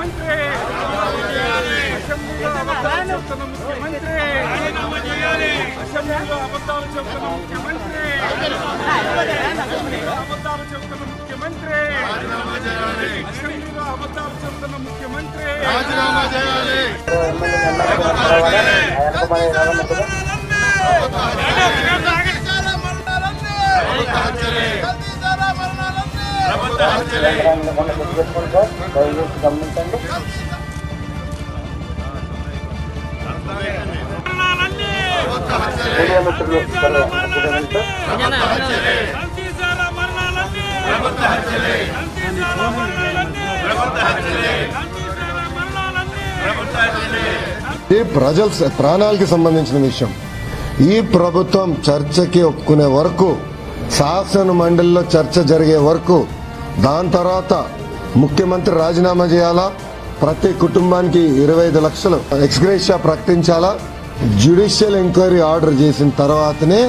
ముఖ్యమంత్రి. అసెంబ్లీలో అబద్ధాలు చెప్తున్న ముఖ్యమంత్రి. అసెంబ్లీలో అబద్ధాలు చెప్తున్న ముఖ్యమంత్రి. అబద్ధాలు చెప్తున్న ముఖ్యమంత్రి. అసెంబ్లీలో అబద్ధాలు చెప్తున్న ముఖ్యమంత్రి. ఈ ప్రజల ప్రాణాలకి సంబంధించిన విషయం. ఈ ప్రభుత్వం చర్చకి ఒప్పుకునే వరకు శాసన మండలిలో చర్చ జరిగే వరకు దాని తర్వాత ముఖ్యమంత్రి రాజీనామా చేయాలా? ప్రతి కుటుంబానికి ఇరవై ఐదు లక్షలు ఎక్స్గ్రేషియా ప్రకటించాలా? జ్యుడిషియల్ ఎంక్వైరీ ఆర్డర్ చేసిన తర్వాతనే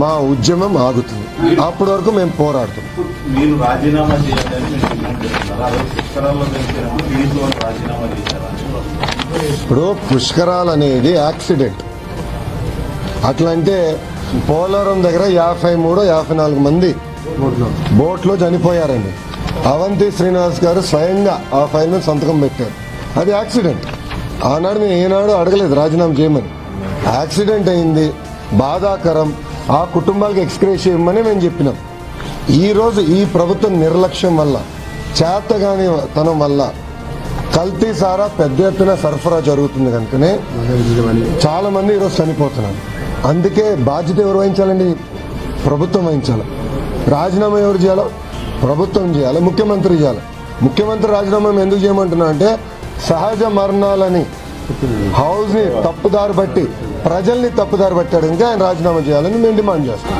మా ఉద్యమం ఆగుతుంది. అప్పటి వరకు మేము పోరాడుతాం. ఇప్పుడు పుష్కరాలు అనేది యాక్సిడెంట్. అట్లా అంటే పోలవరం దగ్గర యాభై మూడు యాభై నాలుగు మంది బోట్లో. చనిపోయారండి. అవంతి శ్రీనివాస్ గారు స్వయంగా ఆ ఫైల్ మీద సంతకం పెట్టారు. అది యాక్సిడెంట్. ఆనాడు మేము ఏనాడు అడగలేదు రాజీనామా చేయమని. యాక్సిడెంట్ అయింది బాధాకరం. ఆ కుటుంబాలకు ఎక్స్క్రేస్ చేయమని మేము చెప్పినాం. ఈరోజు ఈ ప్రభుత్వం నిర్లక్ష్యం వల్ల చేతగాని తనం వల్ల కల్తీ సారా పెద్ద ఎత్తున సరఫరా జరుగుతుంది కనుకనే చాలా మంది ఈరోజు చనిపోతున్నారు. అందుకే బాధ్యత ఎవరు వహించాలండి? ప్రభుత్వం వహించాలి. రాజీనామా ఎవరు చేయాలో ప్రభుత్వం చేయాలి ముఖ్యమంత్రి చేయాలి. ముఖ్యమంత్రి రాజీనామా మేము ఎందుకు చేయమంటున్నా అంటే సహజ మరణాలని హౌస్ని తప్పుదారు బట్టి ప్రజల్ని తప్పుదారు పట్టాడు. ఇంకా ఆయన రాజీనామా చేయాలని మేము డిమాండ్ చేస్తాం